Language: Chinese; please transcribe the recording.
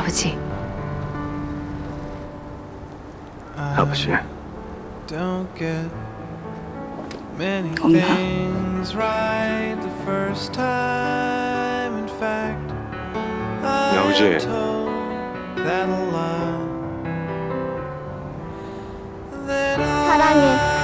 对不起。对不起。我们。梁书记。我爱你。